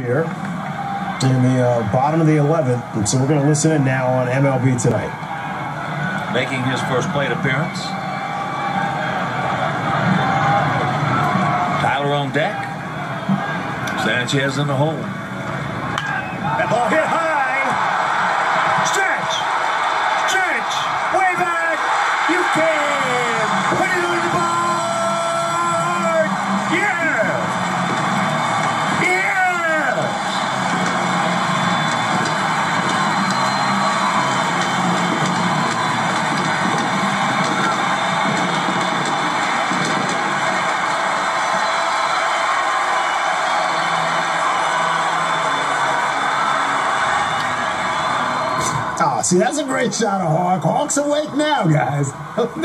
here in the uh, bottom of the 11th. And so we're going to listen in now on MLB Tonight. Making his first plate appearance. Tyler on deck. Sanchez in the hole. That ball hit see, that's a great shot of Hawk. Hawk's awake now, guys.